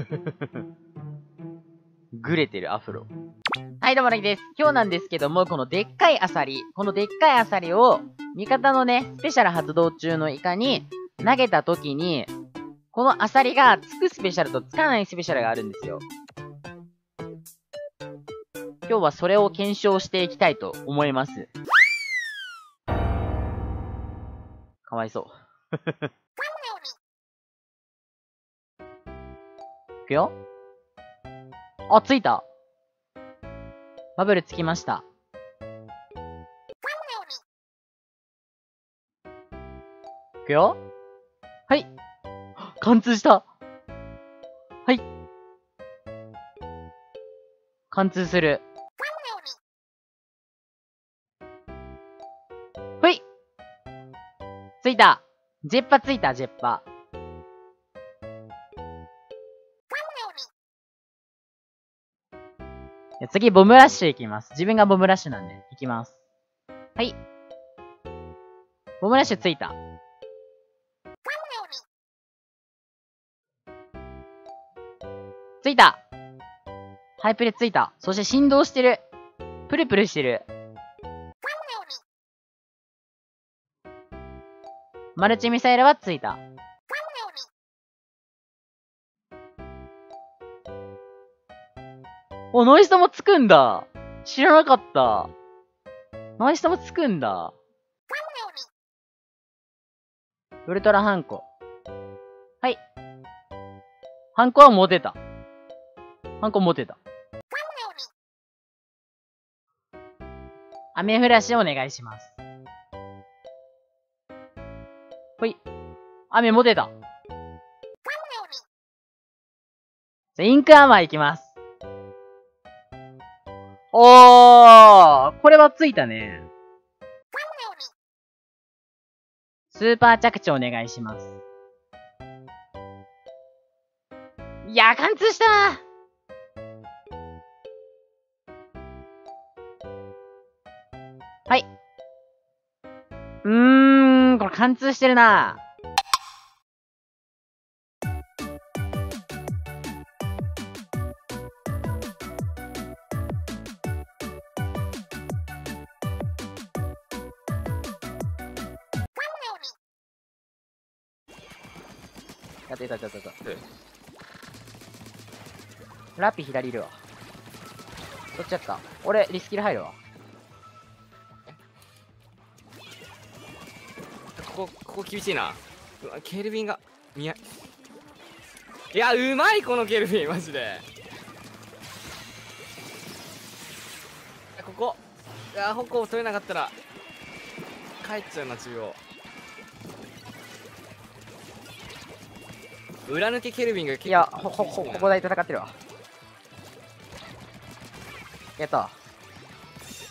グレてるアフロ。はい、どうもなぎです。今日なんですけども、このでっかいアサリ、このでっかいアサリを、味方のね、スペシャル発動中のイカに投げた時に、このアサリがつくスペシャルとつかないスペシャルがあるんですよ。今日はそれを検証していきたいと思います。かわいそう。くよ。あ、ついた。バブルつきました。いくよ。はい。貫通した。はい。貫通する。ほい。ついた。ジェッパついた、ジェッパ。次、ボムラッシュいきます。自分がボムラッシュなんで、いきます。はい。ボムラッシュついた。ついたハイプレついた。そして振動してる。プルプルしてる。マルチミサイルはついた。お、ノイストもつくんだ。知らなかった。ノイストもつくんだ。ウルトラハンコ。はい。ハンコは持てた。ハンコ持てた。雨フラッシュお願いします。ほい。雨持てた。じゃインクアーマーいきます。おーこれはついたね。スーパー着地お願いします。いや、貫通したはい。うーん、これ貫通してるなやったやったやった。ラッピー左いるわ。どっちやった俺、リスキル入るわ。ここ、ここ厳しいな。うわ、ケルビンが、見や、いや、うまい、このケルビン、マジで。ここ、いや、矛を取れなかったら、帰っちゃうな、中央。裏抜けケルビンが結構いやほほほここで戦ってるわ。やった。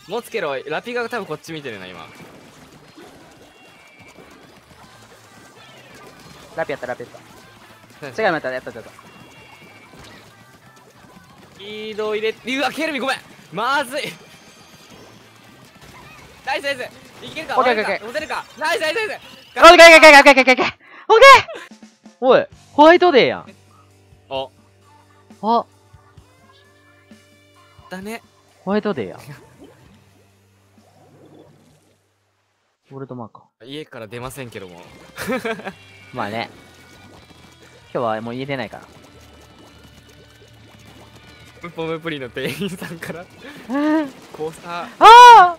もつけろラピガが多分こっち見てるな今。ラピやったラピやった。違うやったやったやった。スピード入れうわケルビンごめん。まずい。ナイスナイス。いけるか？オッケーオッケー持てるか？ナイスナイスナイス。オッケーオッケーオッケーオッケーオッケーオッケーおいホワイトデーやん。あ。あ。だね。ホワイトデーやん。ウォルトマーカー。家から出ませんけども。まあね。今日はもう家出ないから。ムポムプリの店員さんからコースター。ああ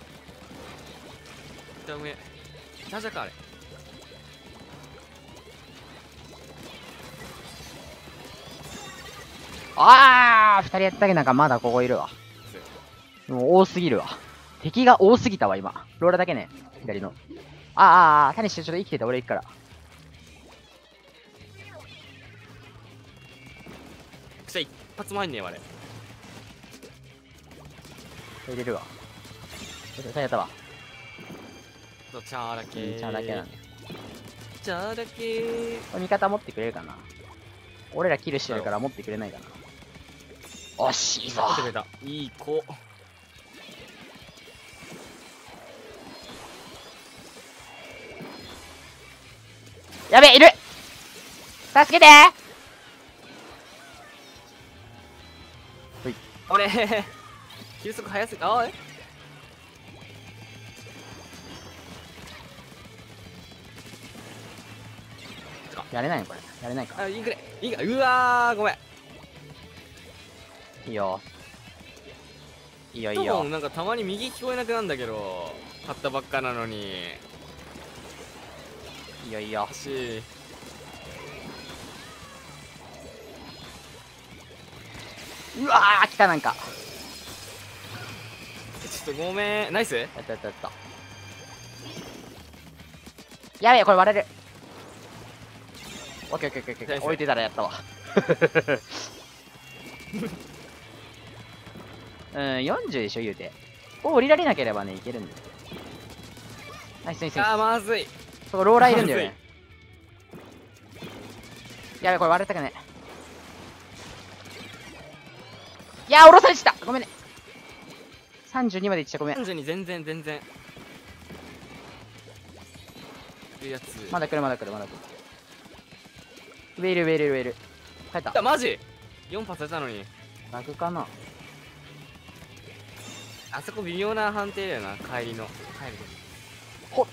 ダメ。なぜかあれ。ああ二人やったけなんかまだここいるわ。もう多すぎるわ。敵が多すぎたわ、今。ローラだけね。左の。ああ、ああ、タニシちょっと生きてて俺行くから。くせ一発前んねえわ、あれ。入れるわ。ちょっとやったわ。チャーラケー。チャーラケなんチャーラケー。味方持ってくれるかな俺らキルしてるから持ってくれないかな惜しいぞ。いい子。やべいる。助けて。俺急速速すぎあえ？やれないのこれ。やれないか。あいいくれ。いいか。うわーごめんいいよ。いいよ、いいトよなんかたまに右聞こえなくなんだけど買ったばっかなのにいいよ、いいよ。しいうわー、来たなんか。ちょっとごめんナイス？やったやったやった。やべえ、これ割れる。オッケーオッケーオッケーオッケー。置いてたらやったわ。うん、40でしょ、言うて。ここ降りられなければね、いけるんだよ。ナイスナイスナイあーまずいス。そこローラーいるんだよね。やべえ、これ割れたかね。いやー、降ろされてたごめんね。32までいっちゃごめん。32全然全然やつまだ来るまだ来るまだ来る。上いる上いる上いる。帰ったあ。マジ？4発出たのにラグかなあそこ微妙な判定だよな帰りの帰るほっ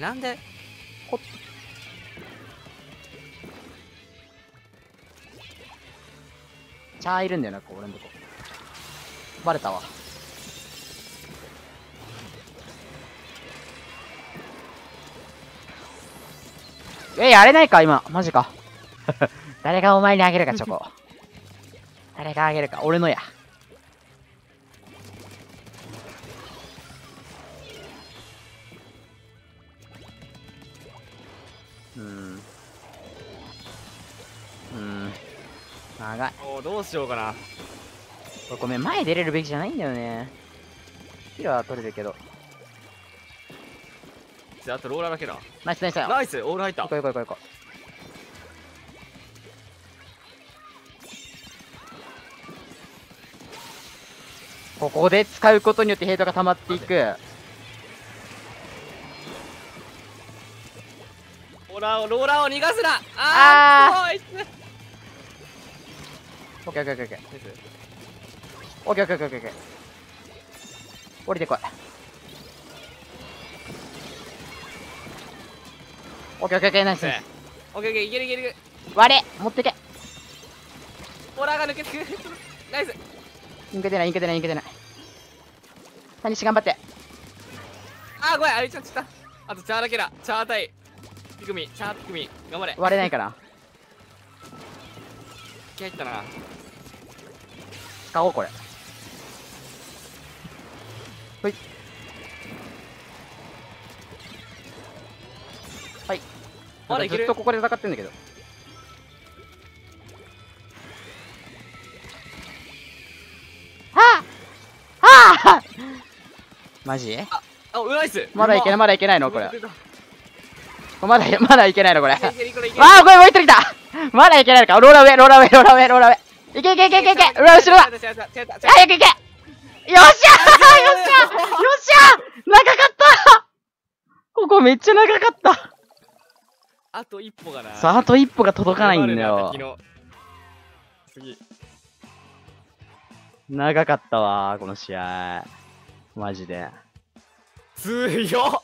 なんで？ほっチャーいるんだよな、こう俺のとこ。バレたわ。え、やれないか、今。マジか。誰がお前にあげるか、チョコ。誰があげるか、俺のや。うーん。うーん。長い。おーどうしようかなごめん、前出れるべきじゃないんだよね。キラは取れるけど。じゃああとローラーだけだナイスナイスナイス。ナイスオール入った行こう行こう行こう行こう。ここで使うことによってヘイトが溜まっていく。ラーをローラーを逃がすなあーすごいオッケーオッケーオッケーオッケー。オッケーオッケーオッケーオッケーオッケー。降りてこい。オッケーオッケーオッケー、ナイス。オッケーオッケーいけるいける割れ持ってけローラーが抜けてくるナイスインク出ないインク出ないインク出ない。谷し頑張って。あーごめんあれちゃっちゃったあとチャーだけだチャー対ピクミャーピクミン頑張れ。割れないかな？気入ったな。使おうこれ。ほい。はい。まだいける？ずっとここで戦ってんだけど。はあはあマジ？あうナイス。まだいけない、ままだいけないのこれまだ、まだいけないのこれ。あ、これ追いてきた。まだいけないのか。ローラー上、ローラー上、ローラー上、ローラー上。いけいけいけいけいけ。うわ、後ろだ。早くいけ。よっしゃよっしゃよっしゃ長かった。ここめっちゃ長かった。あと一歩がな。さあ、あと一歩が届かないんだよ。次。長かったわ、この試合。マジで。強っ